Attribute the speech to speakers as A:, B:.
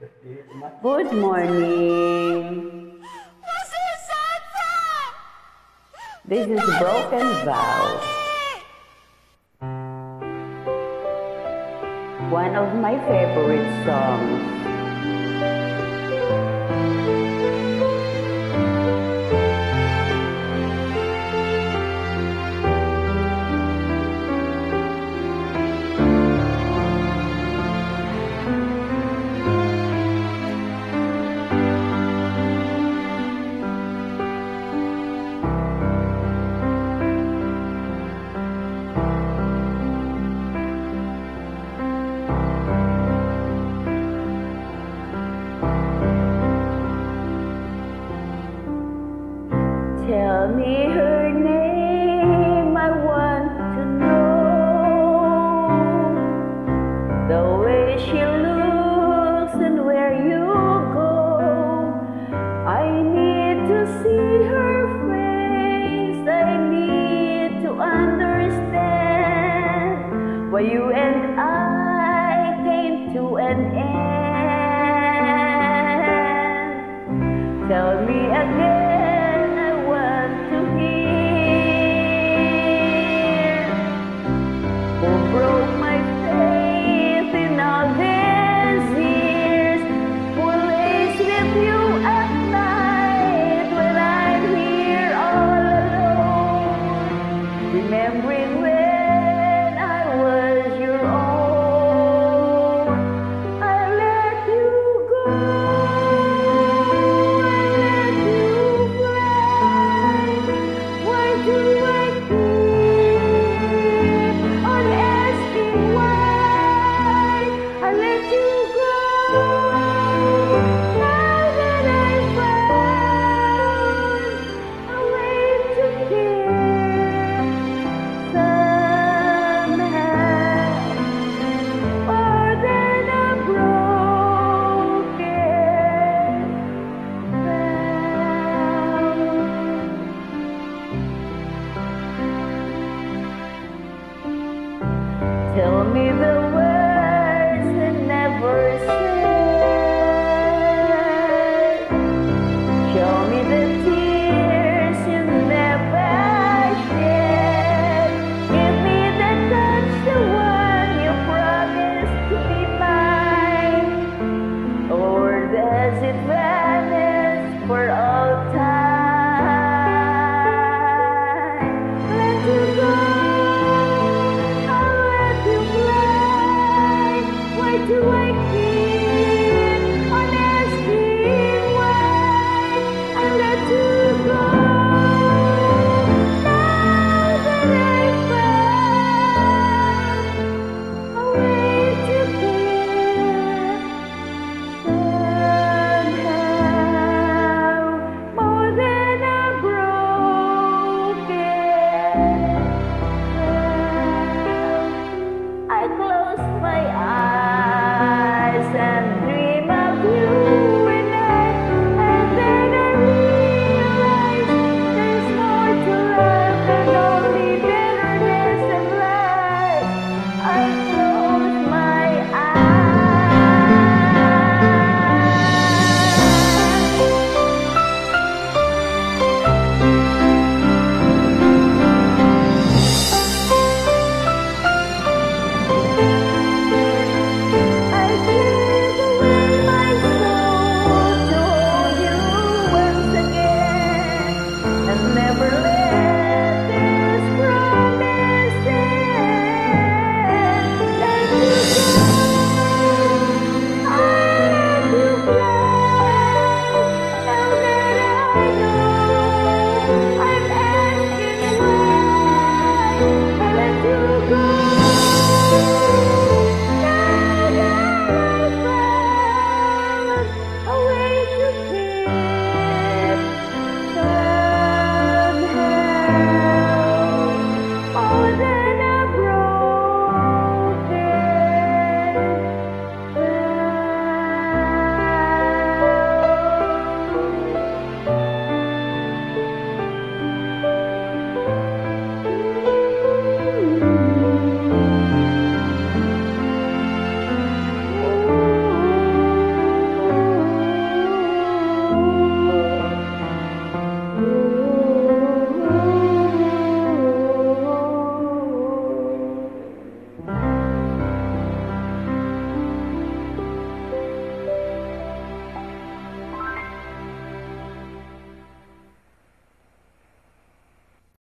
A: Good morning. This is Broken Vow. One of my favorite songs. Tell me her name, I want to know the way she looks and where you go. I need to see her face, I need to understand why you and I came to an end. Tell me again. Tell me the